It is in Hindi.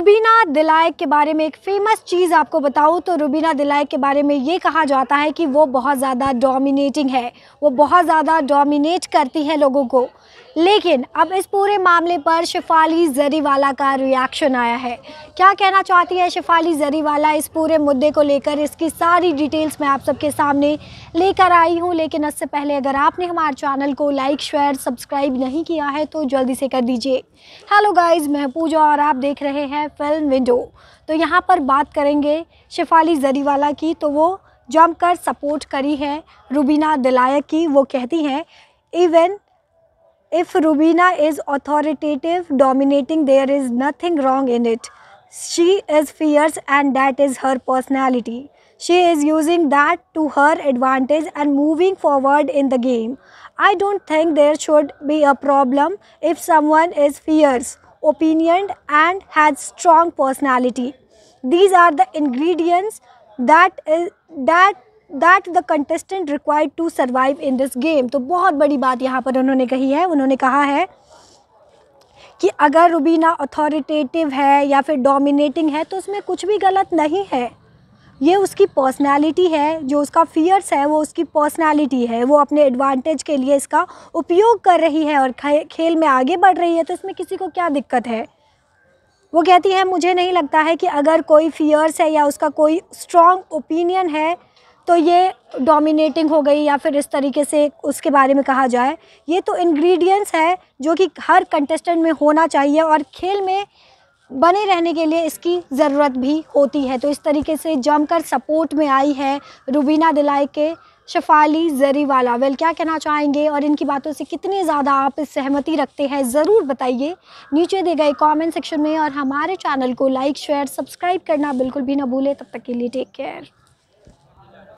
रुबीना दिलायक के बारे में एक फ़ेमस चीज़ आपको बताऊँ तो रुबीना दिलायक के बारे में ये कहा जाता है कि वो बहुत ज़्यादा डोमिनेटिंग है। वो बहुत ज़्यादा डोमिनेट करती है लोगों को। लेकिन अब इस पूरे मामले पर शिफाली जरीवाला का रिएक्शन आया है। क्या कहना चाहती है शिफाली जरीवाला इस पूरे मुद्दे को लेकर? इसकी सारी डिटेल्स मैं आप सबके सामने लेकर आई हूँ। लेकिन इससे पहले अगर आपने हमारे चैनल को लाइक शेयर सब्सक्राइब नहीं किया है तो जल्दी से कर दीजिए। हेलो गाइस मैं पूजा और आप देख रहे हैं फ़िल्म विंडो तो यहाँ पर बात करेंगे शिफाली जरीवाला की तो वो जम कर सपोर्ट करी है रुबीना दिलायक की, वो कहती हैं even if Rubina is authoritative dominating there is nothing wrong in it she is fierce and that is her personality she is using that to her advantage and moving forward in the game I don't think there should be a problem if someone is fierce. Opinioned and has strong personality. These are the ingredients that is, that that the contestant required to survive in this game तो बहुत बड़ी बात यहाँ पर उन्होंने कही है। उन्होंने कहा है कि अगर रुबीना अथॉरिटेटिव है या फिर डोमिनेटिंग है तो उसमें कुछ भी गलत नहीं है। ये उसकी पर्सनालिटी है, जो उसका फियर्स है, वो उसकी पर्सनालिटी है, वो अपने एडवांटेज के लिए इसका उपयोग कर रही है और खेल में आगे बढ़ रही है तो इसमें किसी को क्या दिक्कत है? वो कहती है, मुझे नहीं लगता है कि अगर कोई फियर्स है या उसका कोई स्ट्रॉन्ग ओपिनियन है तो ये डोमिनेटिंग हो गई या फिर इस तरीके से उसके बारे में कहा जाए। ये तो इंग्रेडिएंट्स है, जो कि हर कंटेस्टेंट में होना चाहिए और खेल में बने रहने के लिए इसकी ज़रूरत भी होती है। तो इस तरीके से जमकर सपोर्ट में आई है रुबीना दिलाई के शफाली जरीवाला। वेल, क्या कहना चाहेंगे और इनकी बातों से कितने ज़्यादा आप सहमति रखते हैं, ज़रूर बताइए। नीचे दिए गए कमेंट सेक्शन में और हमारे चैनल को लाइक शेयर सब्सक्राइब करना बिल्कुल भी ना भूलें। तब तक के लिए टेक केयर